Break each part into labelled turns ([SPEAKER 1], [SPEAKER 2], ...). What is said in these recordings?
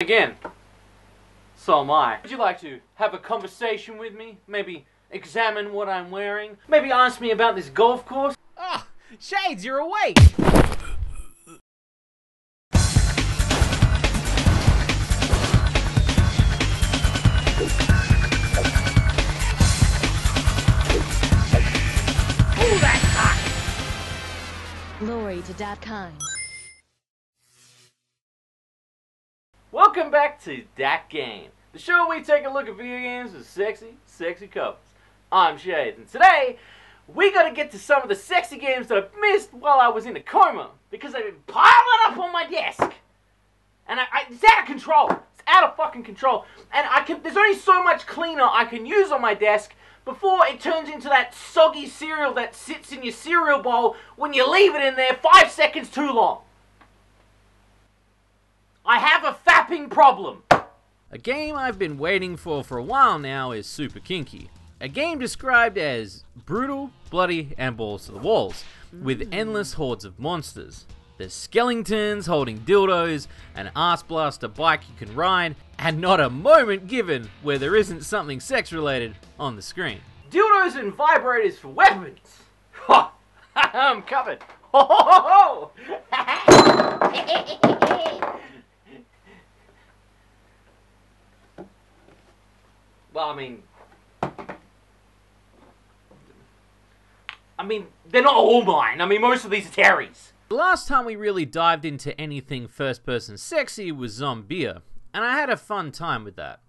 [SPEAKER 1] Again, so am I. Would you like to have a conversation with me? Maybe examine what I'm wearing? Maybe ask me about this golf course?
[SPEAKER 2] Oh, Shades, you're awake!
[SPEAKER 3] Glory to that kind.
[SPEAKER 1] Welcome back to Dat Game, the show we take a look at video games with sexy, sexy couples. I'm Shades, and today we gotta get to some of the sexy games that I missed while I was in a coma because they've been piling up on my desk, and I, I, it's out of control. It's out of fucking control, and I can. There's only so much cleaner I can use on my desk before it turns into that soggy cereal that sits in your cereal bowl when you leave it in there five seconds too long. I have a fapping problem.
[SPEAKER 2] A game I've been waiting for for a while now is Super Kinky. A game described as brutal, bloody, and balls to the walls, with hmm. endless hordes of monsters. There's skeletons holding dildos, an ass blaster bike you can ride, and not a moment given where there isn't something sex related on the screen.
[SPEAKER 1] Dildos and vibrators for weapons. Ha! I'm covered. Ho ho ho ho! well, I mean, I mean, they're not all mine. I mean, most of these are Terry's.
[SPEAKER 2] The last time we really dived into anything first person sexy was Zombia, and I had a fun time with that.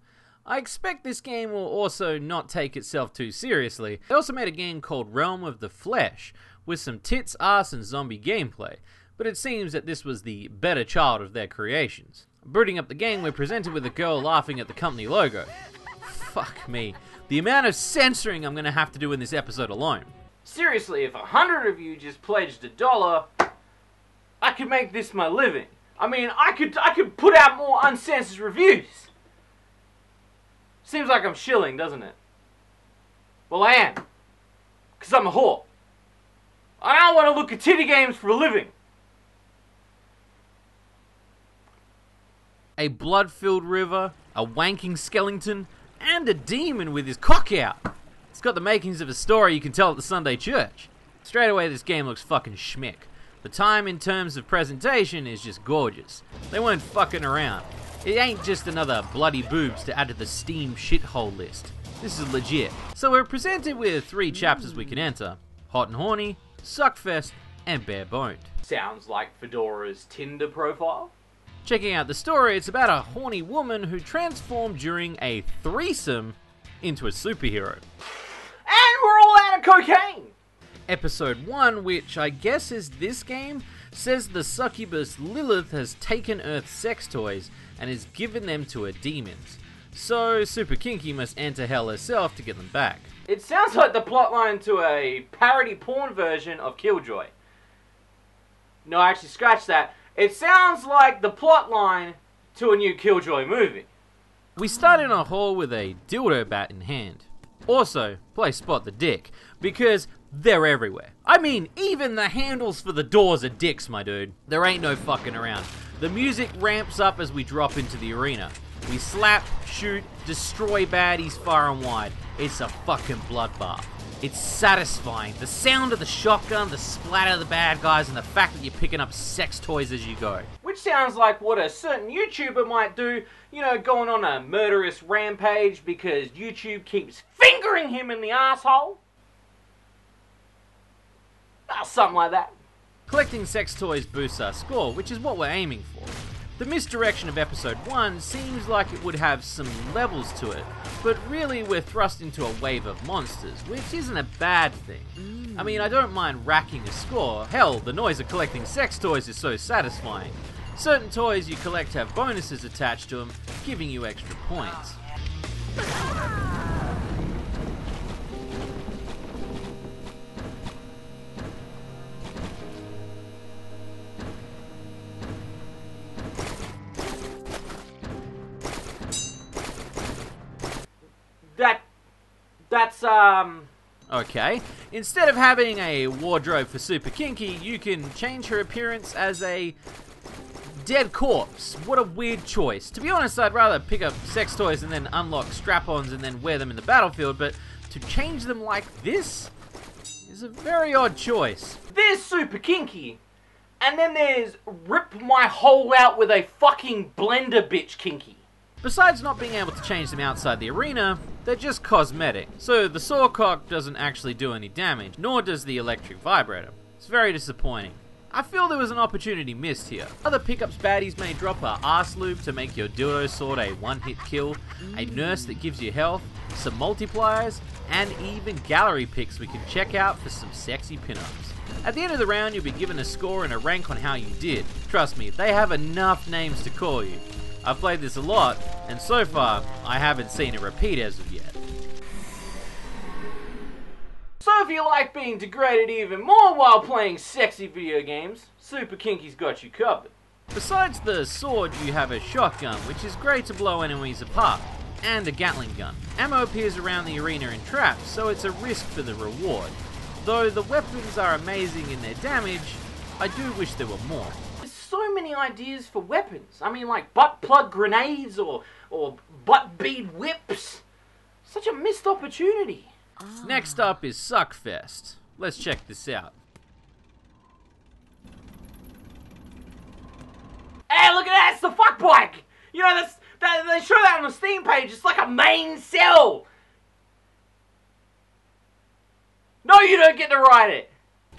[SPEAKER 2] I expect this game will also not take itself too seriously. They also made a game called Realm of the Flesh, with some tits, ass, and zombie gameplay, but it seems that this was the better child of their creations. Booting up the game, we're presented with a girl laughing at the company logo. Fuck me. The amount of censoring I'm gonna have to do in this episode alone.
[SPEAKER 1] Seriously, if a hundred of you just pledged a dollar, I could make this my living. I mean, I could I could put out more uncensored reviews. Seems like I'm shilling, doesn't it? Well, I am. Because I'm a whore. I don't want to look at titty games for a living.
[SPEAKER 2] a blood filled river, a wanking skeleton, and a demon with his cock out. It's got the makings of a story you can tell at the Sunday church. Straight away, this game looks fucking schmick. The time in terms of presentation is just gorgeous. They weren't fucking around. It ain't just another bloody boobs to add to the Steam shithole list. This is legit. So we're presented with three chapters we can enter Hot and Horny, Suckfest, and Bare Boned.
[SPEAKER 1] Sounds like Fedora's Tinder profile.
[SPEAKER 2] Checking out the story, it's about a horny woman who transformed during a threesome into a superhero.
[SPEAKER 1] And we're all out of cocaine!
[SPEAKER 2] Episode 1, which I guess is this game, says the succubus Lilith has taken Earth's sex toys and has given them to her demons. So, Super Kinky must enter hell herself to get them back.
[SPEAKER 1] It sounds like the plotline to a parody porn version of Killjoy. No, I actually, scratch that. It sounds like the plotline to a new Killjoy movie.
[SPEAKER 2] We start in a hall with a dildo bat in hand. Also, play Spot the Dick, because they're everywhere. I mean, even the handles for the doors are dicks, my dude. There ain't no fucking around. The music ramps up as we drop into the arena. We slap, shoot, destroy baddies far and wide. It's a fucking bloodbath. It's satisfying. The sound of the shotgun, the splatter of the bad guys, and the fact that you're picking up sex toys as you go.
[SPEAKER 1] Which sounds like what a certain YouTuber might do, you know, going on a murderous rampage because YouTube keeps fingering him in the asshole. Ah, something like that.
[SPEAKER 2] Collecting sex toys boosts our score, which is what we're aiming for. The misdirection of episode 1 seems like it would have some levels to it, but really we're thrust into a wave of monsters, which isn't a bad thing. I mean, I don't mind racking a score. Hell, the noise of collecting sex toys is so satisfying. Certain toys you collect have bonuses attached to them, giving you extra points.
[SPEAKER 1] That's, um.
[SPEAKER 2] Okay. Instead of having a wardrobe for Super Kinky, you can change her appearance as a Dead corpse. What a weird choice. To be honest, I'd rather pick up sex toys and then unlock strap ons and then wear them in the battlefield, but to change them like this is a very odd choice.
[SPEAKER 1] There's super kinky, and then there's rip my hole out with a fucking blender bitch kinky.
[SPEAKER 2] Besides not being able to change them outside the arena, they're just cosmetic. So the saw cock doesn't actually do any damage, nor does the electric vibrator. It's very disappointing. I feel there was an opportunity missed here. Other pickups baddies may drop a arse loop to make your dildo sword a one-hit kill, a nurse that gives you health, some multipliers, and even gallery picks we can check out for some sexy pinups. At the end of the round, you'll be given a score and a rank on how you did. Trust me, they have enough names to call you. I've played this a lot, and so far, I haven't seen a repeat as of yet.
[SPEAKER 1] So if you like being degraded even more while playing sexy video games, Super Kinky's got you covered.
[SPEAKER 2] Besides the sword, you have a shotgun, which is great to blow enemies apart, and a Gatling gun. Ammo appears around the arena in traps, so it's a risk for the reward. Though the weapons are amazing in their damage, I do wish there were more.
[SPEAKER 1] There's so many ideas for weapons. I mean, like butt plug grenades or or butt bead whips. Such a missed opportunity. Ah.
[SPEAKER 2] Next up is Suckfest. Let's check this out.
[SPEAKER 1] Hey, look at that! It's the fuck bike. You know, that's that, they show that on the Steam page. It's like a main cell. No, you don't get to ride it.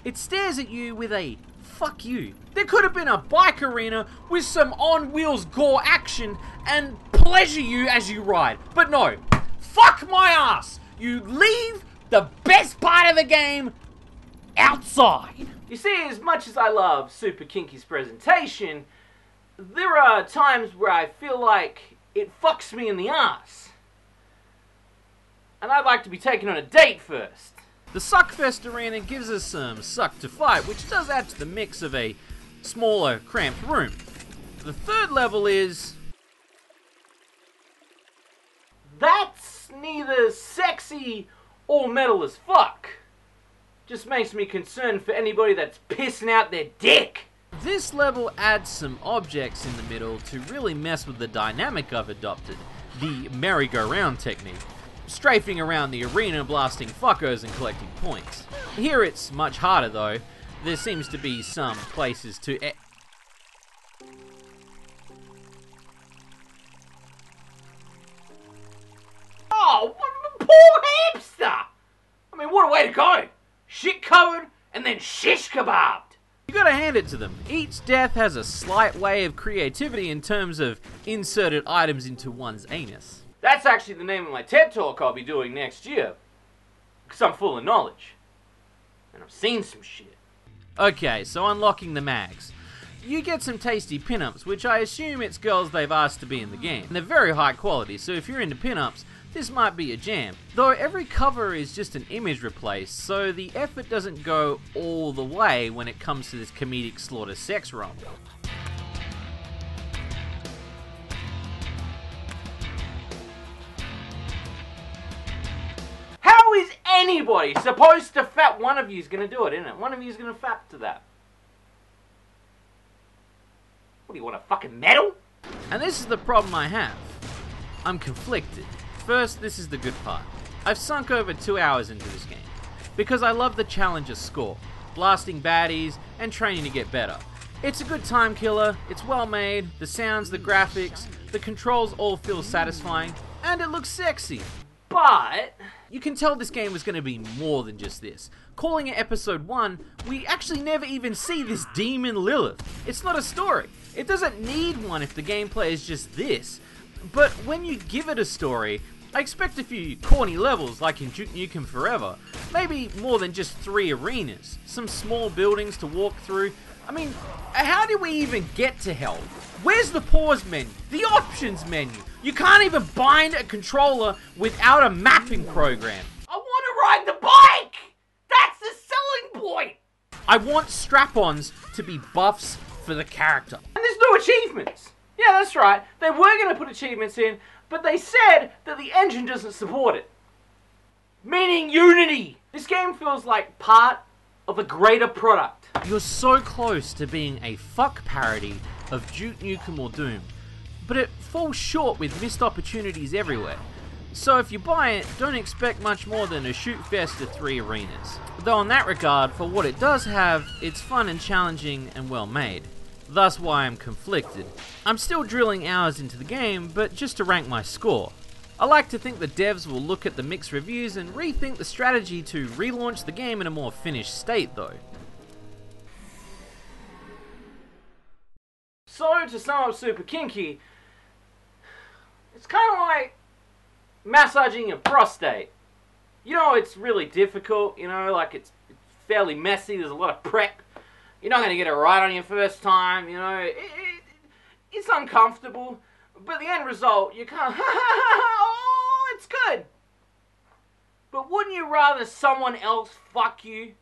[SPEAKER 2] It stares at you with a fuck you. There could have been a bike arena with some on wheels gore action and pleasure you as you ride. But no, fuck my ass. You leave the best part of the game outside.
[SPEAKER 1] You see, as much as I love Super Kinky's presentation, there are times where I feel like it fucks me in the ass. And I'd like to be taken on a date first.
[SPEAKER 2] The Suckfest arena gives us some suck to fight, which does add to the mix of a smaller, cramped room. The third level is
[SPEAKER 1] That's neither sexy or metal as fuck. Just makes me concerned for anybody that's pissing out their dick.
[SPEAKER 2] This level adds some objects in the middle to really mess with the dynamic I've adopted, the merry-go-round technique. Strafing around the arena, blasting fuckers and collecting points. Here it's much harder though. There seems to be some places to. E-
[SPEAKER 1] Oh, what a poor hamster! I mean, what a way to go! Shit covered and then shish kebabbed.
[SPEAKER 2] You gotta hand it to them. Each death has a slight way of creativity in terms of inserted items into one's anus.
[SPEAKER 1] That's actually the name of my TED talk I'll be doing next year. Because I'm full of knowledge. And I've seen some shit.
[SPEAKER 2] Okay, so unlocking the mags. You get some tasty pinups, which I assume it's girls they've asked to be in the game. And they're very high quality, so if you're into pinups, this might be a jam. Though every cover is just an image replace, so the effort doesn't go all the way when it comes to this comedic slaughter sex romp.
[SPEAKER 1] Anybody supposed to fap? One of you's gonna do it, isn't it? One of you's gonna fap to that. What do you want, a fucking medal?
[SPEAKER 2] And this is the problem I have. I'm conflicted. First, this is the good part. I've sunk over two hours into this game because I love the challenger score, blasting baddies, and training to get better. It's a good time killer, it's well made, the sounds, the graphics, the controls all feel satisfying, and it looks sexy.
[SPEAKER 1] But
[SPEAKER 2] You can tell this game was going to be more than just this. Calling it episode 1, we actually never even see this demon Lilith. It's not a story. It doesn't need one if the gameplay is just this. But when you give it a story, I expect a few corny levels like in Duke Nukem Forever. Maybe more than just three arenas. Some small buildings to walk through. I mean, how do we even get to hell? Where's the pause menu? The options menu? You can't even bind a controller without a mapping program.
[SPEAKER 1] I want to ride the bike. That's the selling point.
[SPEAKER 2] I want strap-ons to be buffs for the character.
[SPEAKER 1] And there's no achievements. Yeah, that's right. They were going to put achievements in, but they said that the engine doesn't support it. Meaning Unity. This game feels like part of a greater product.
[SPEAKER 2] You're so close to being a fuck parody
[SPEAKER 4] of Duke Nukem or Doom, but it falls short with missed opportunities everywhere. So if you buy it, don't expect much more than a shoot fest of three arenas. Though in that regard, for what it does have, it's fun and challenging and well made. Thus why I'm conflicted. I'm still drilling hours into the game, but just to rank my score. I like to think the devs will look at the mixed reviews and rethink the strategy to relaunch the game in a more finished state though.
[SPEAKER 2] So, to sum up Super Kinky, it's kind of like massaging your prostate. You know, it's really difficult, you know, like it's, fairly messy, there's a lot of prep. You're not going to get it right on your first time, you know. It, it, it's uncomfortable, but the end result, you can't. oh, it's good. But wouldn't you rather someone else fuck you?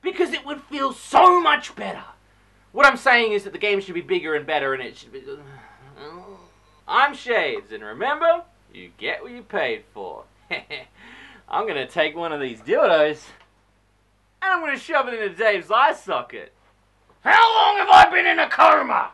[SPEAKER 2] Because it would feel so much better. What I'm saying is that the game should be bigger and better, and it should be. I'm Shades, and remember, you get what you paid for. I'm gonna take one of these dildos, and I'm gonna shove it into Dave's eye socket. How long have I been in a coma?